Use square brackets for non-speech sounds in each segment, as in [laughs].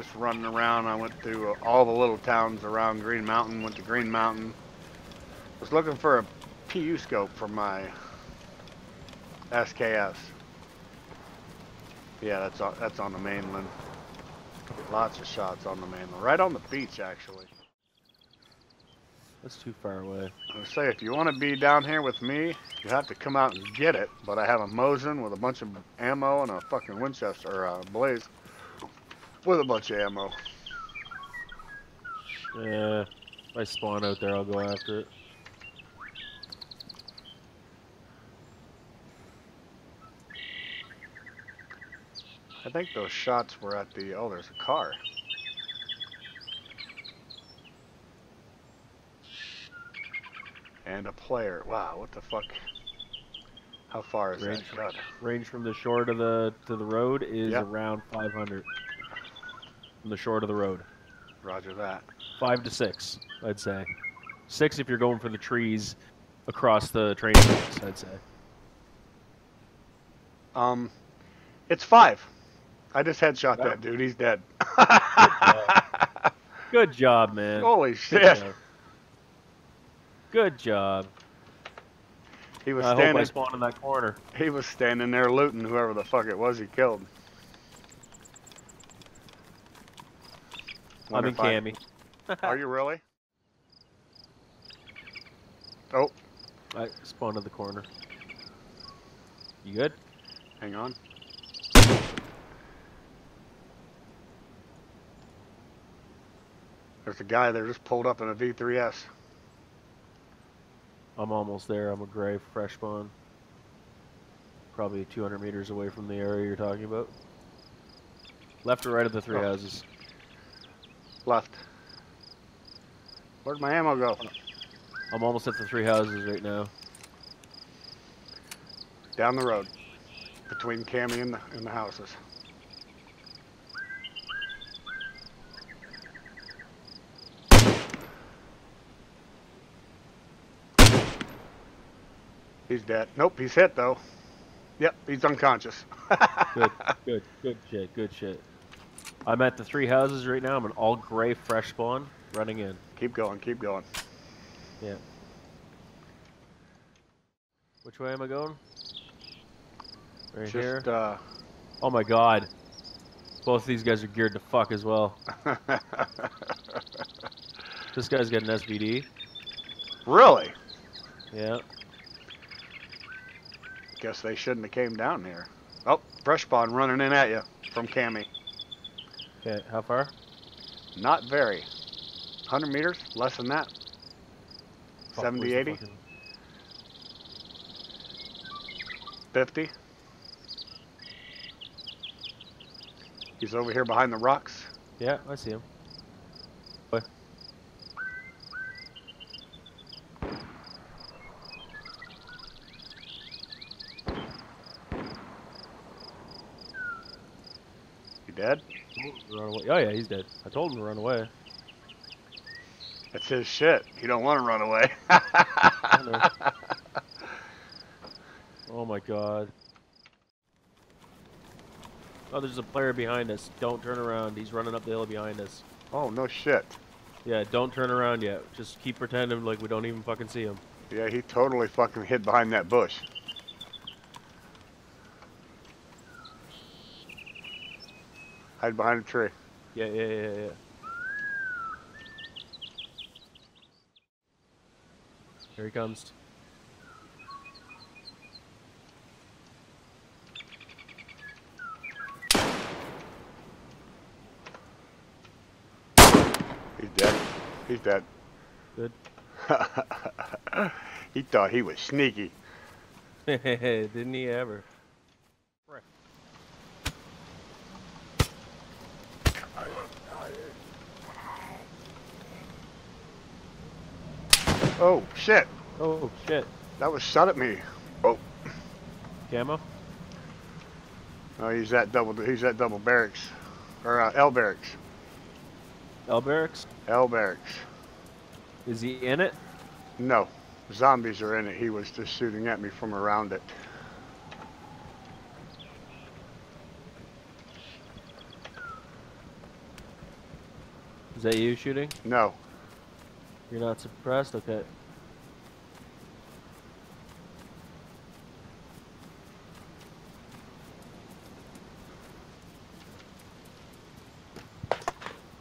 just running around. I went through all the little towns around Green Mountain. Went to Green Mountain. Was looking for a PU scope for my SKS. Yeah, that's on, that's on the mainland. Lots of shots on the mainland. Right on the beach, actually. That's too far away. I say if you want to be down here with me, you have to come out and get it. But I have a Mosin with a bunch of ammo and a fucking Winchester or a Blaze with a bunch of ammo. Yeah, if I spawn out there, I'll go after it. I think those shots were at the. Oh, there's a car. And a player. Wow, what the fuck? How far is Range that cut? Range from the shore to the to the road is Yep. around 500. From the shore to the road, Roger that. five to six, I'd say. Six if you're going for the trees across the train tracks, I'd say. Um, it's five. I just headshot Yeah. that dude. He's dead. Good job, man. Holy Good shit! job. Good job. He was I hope I standing. in that corner. He was standing there looting whoever the fuck it was he killed. I'm in Cammy. Are you really? Oh, I spawned in the corner. You good? hang on. There's a guy there just pulled up in a V3S. I'm almost there. I'm a gray fresh spawn. Probably 200 meters away from the area you're talking about. Left or right of the three Oh. houses? Left. Where'd my ammo go? I'm almost at the three houses right now. Down the road. Between Cammy and the, and the houses. He's dead. Nope, he's hit though. Yep, he's unconscious. [laughs] Good, good, good shit, good shit. I'm at the three houses right now. I'm an all gray fresh spawn running in. keep going, keep going. Yeah. Which way am I going? Right Just here. uh Oh my god. Both of these guys are geared to fuck as well. [laughs] This guy's got an SVD. Really? Yeah. Guess they shouldn't have came down here. Oh, fresh spawn running in at you from Cammy. Okay, how far? Not very. 100 meters? Less than that? Fuck, 70, 80? fucking- 50. He's over here behind the rocks. Yeah, I see him. You dead? Run away. Oh yeah, he's dead. I told him to run away. That's his shit. You don't want to run away. [laughs] Oh my god. Oh, there's a player behind us. Don't turn around. He's running up the hill behind us. oh, no shit. Yeah, don't turn around yet. Just keep pretending like we don't even fucking see him. Yeah, he totally fucking hid behind that bush. Hide behind a tree. Yeah, yeah, yeah, yeah. Here he comes. He's dead. He's dead. Good. [laughs] he thought he was sneaky. [laughs] Didn't he ever? Oh, shit. Oh shit. That was shot at me. Oh, Camo? Oh, he's at double. He's at double barracks, or uh, L barracks. L barracks? L barracks. Is he in it? No, zombies are in it. He was just shooting at me from around it. Is that you shooting? No. You're not suppressed? Okay.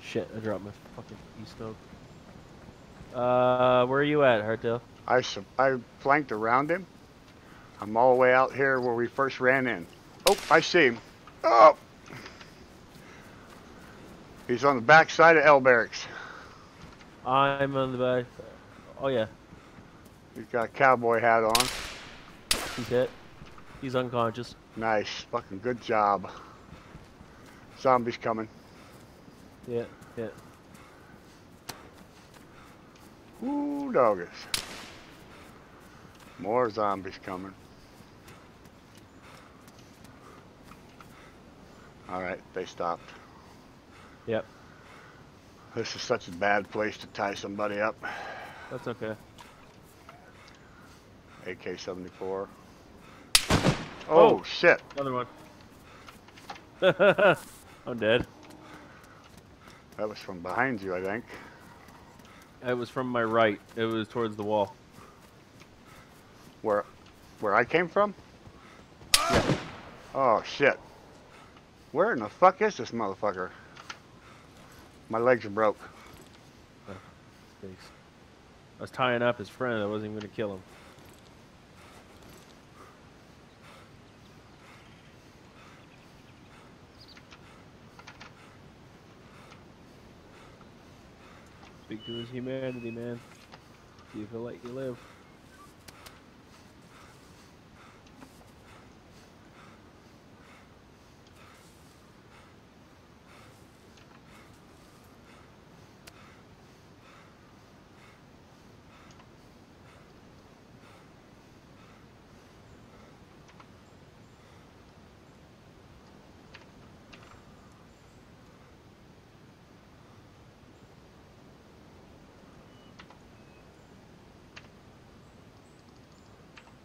Shit, I dropped my fucking e-smoke. Uh, where are you at, Hardtail? I, I flanked around him. I'm all the way out here where we first ran in. Oh, I see him. Oh! He's on the back side of L Barracks. I'm on the back. Oh yeah, He's got a cowboy hat on. he's hit. He's unconscious. Nice. Fucking good job. Zombies coming. Yeah, yeah. Ooh, doggies. More zombies coming. Alright, they stopped. Yep. This is such a bad place to tie somebody up. That's okay. AK-74. Oh, Oh. shit. Another one. [laughs] I'm dead. That was from behind you, I think. It was from my right. It was towards the wall. Where where I came from? Yeah. Oh, shit. Where in the fuck is this motherfucker? My legs are broke. Thanks. I was tying up his friend. I wasn't even gonna kill him. Speak to his humanity, man. See if he'll let you live.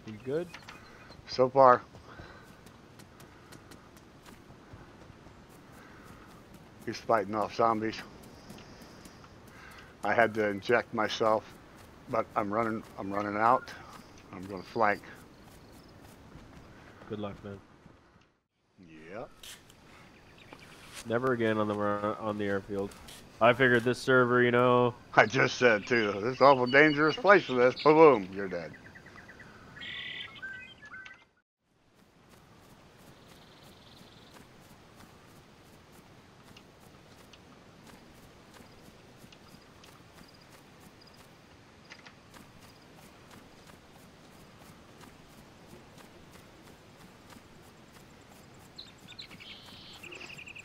You good? So far. He's fighting off zombies. I had to inject myself, but I'm running I'm running out. I'm gonna flank. Good luck, man. Yep. Never again on the on the airfield. I figured this server, you know, I just said too, this is an awful dangerous place for this. Boom, you're dead.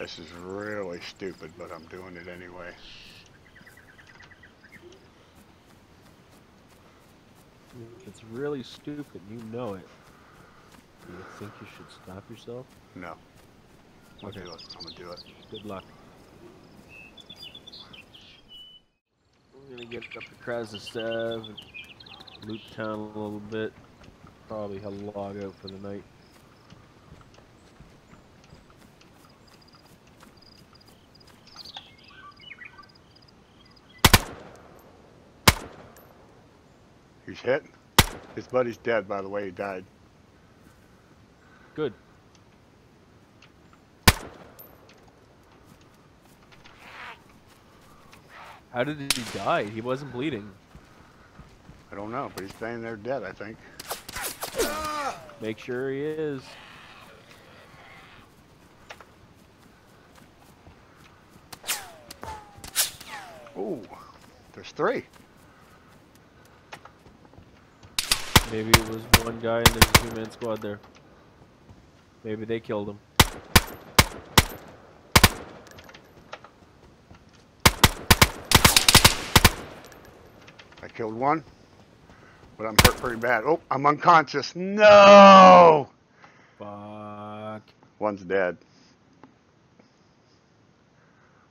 This is really stupid, but I'm doing it anyway. it's really stupid. You know it. Do you think you should stop yourself? No. I'm Okay. do it. I'm gonna do it. Good luck. We're gonna get up to Krasnostav and loot town a little bit. Probably have a log out for the night. Hit. His buddy's dead, by the way. He died. Good. How did he die? He wasn't bleeding. I don't know, but he's staying there dead, I think. Make sure he is. Ooh, there's three. Maybe it was one guy and there's a two-man squad there. Maybe they killed him. I killed one, but I'm hurt pretty bad. Oh, I'm unconscious. No! Fuck. One's dead.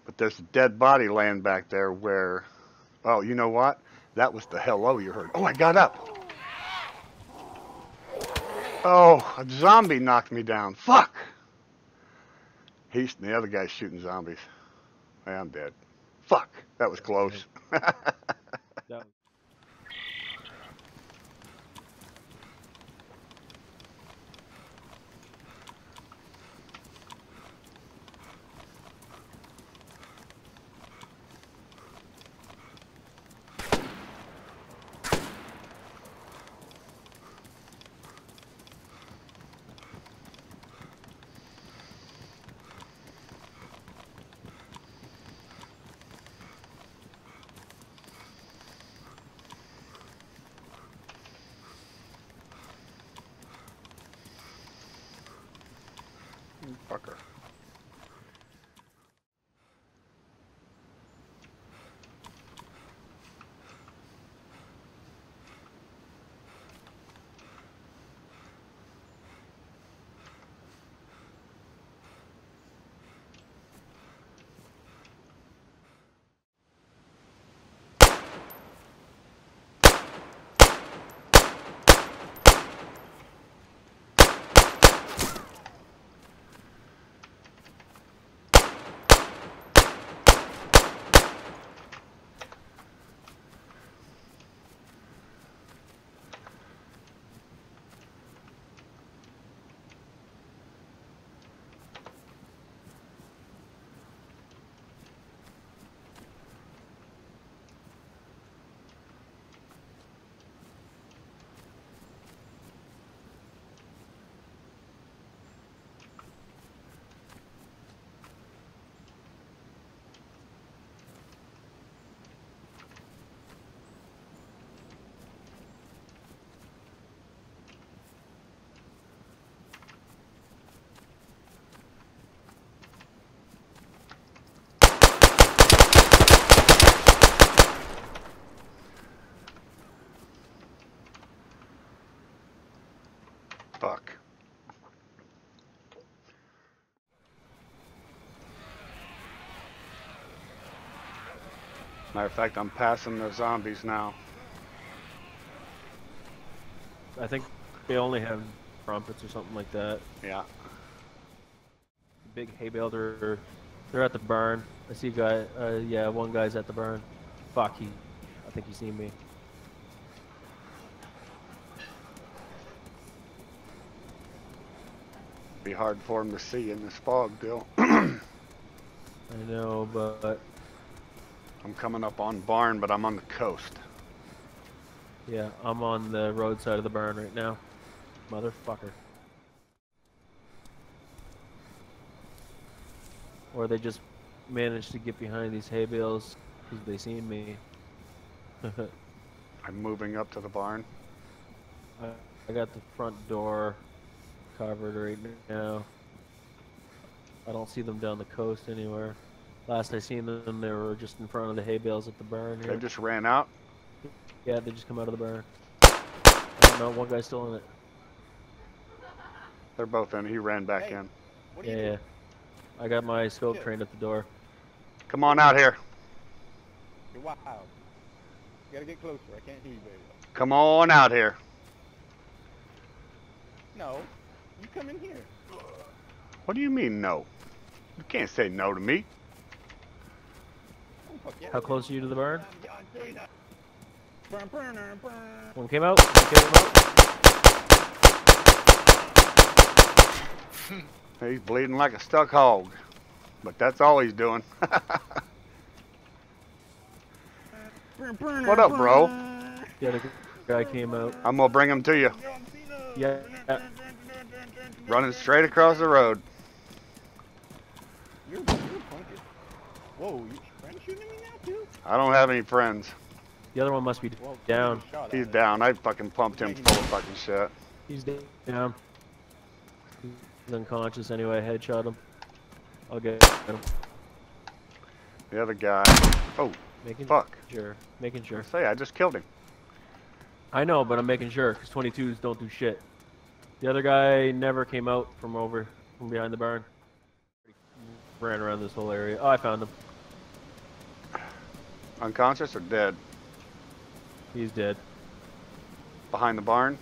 But there's a dead body laying back there where, oh, you know what? That was the hello you heard. Oh, I got up. Oh, a zombie knocked me down. Fuck! He's, the other guy's shooting zombies. Hey, I'm dead. Fuck, that was close. That was- Fucker. Fuck. Matter of fact, I'm passing the zombies now. I think they only have trumpets or something like that. Yeah. Big hay bale. They're they're at the barn. I see a guy. Uh, yeah, one guy's at the barn. Fuck, he. I think he's seen me. Be hard for him to see in this fog, Bill. [clears throat] I know, but I'm coming up on barn, but I'm on the coast. yeah, I'm on the roadside of the barn right now. Motherfucker. Or they just managed to get behind these hay bales because they seen me. [laughs] I'm moving up to the barn. I, I got the front door covered right now. I don't see them down the coast anywhere. Last I seen them, they were just in front of the hay bales at the barn They just ran out. Yeah, they just come out of the barn. Oh, no, one guy's still in it. They're both in. He ran back Hey. in. Yeah, yeah. doing? I got my scope Shit. trained at the door. Come on out here. You're wild. You gotta get closer. I can't hear you very well. Come on out here. No, you come in here. What do you mean no? You can't say no to me. Fuck yeah. How close are you to the burn. One came out. One came out. [laughs] He's bleeding like a stuck hog. But that's all he's doing. Burn, [laughs] burn, What up, bro? burn. The other guy came out. I'm gonna bring him to you. Yeah. Running straight across the road. You're, you're. Whoa, you friend shooting at me now too? I don't have any friends. The other one must be Well, down. you shot at He's down. I fucking pumped him full of fucking shit. He's down. He's unconscious anyway. Headshot him. I'll get him. The other guy. Oh, Making fuck. sure. Making sure. Say, I just killed him. I know, but I'm making sure because 22s don't do shit. The other guy never came out from over from behind the barn. Ran around this whole area. Oh, I found him. Unconscious or dead? He's dead. Behind the barn?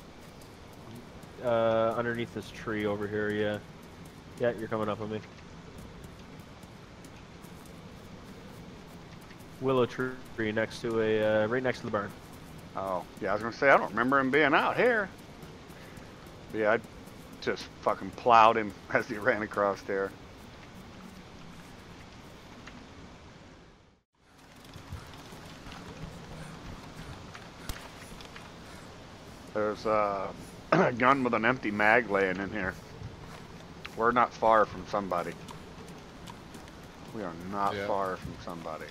Uh, underneath this tree over here. Yeah. Yeah, you're coming up on me. willow tree next to a uh, right next to the barn. Oh, yeah, I was gonna say I don't remember him being out here. But yeah, I just fucking plowed him [laughs] as he ran across there. There's [clears throat] a gun with an empty mag laying in here. We're not far from somebody. We are not Yeah. far from somebody.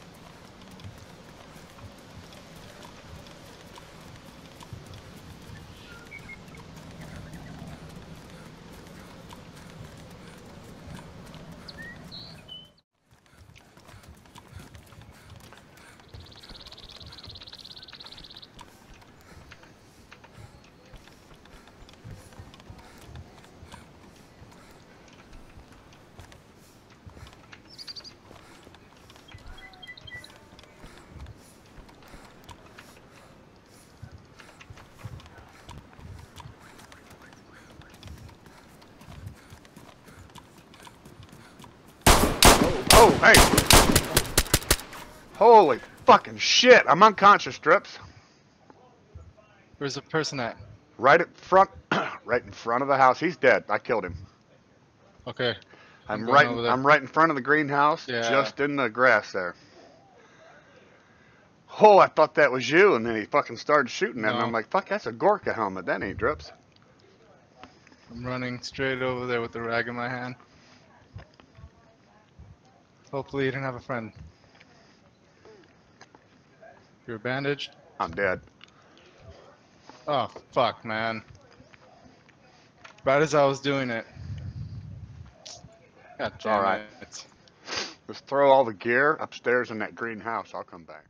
Oh, hey! Holy fucking shit! I'm unconscious, Strips. Where's the person at? Right at front, [clears throat] right in front of the house. He's dead. I killed him. Okay. I'm, I'm right. over. I'm right in front of the greenhouse, Yeah. just in the grass there. Oh, I thought that was you, and then he fucking started shooting at me. I'm like, fuck, that's a Gorka helmet. That ain't Drips. I'm running straight over there with the rag in my hand. Hopefully you didn't have a friend. You're bandaged? I'm dead. Oh, fuck, man. Right as I was doing it. God damn alright. it. Just throw all the gear upstairs in that greenhouse. I'll come back.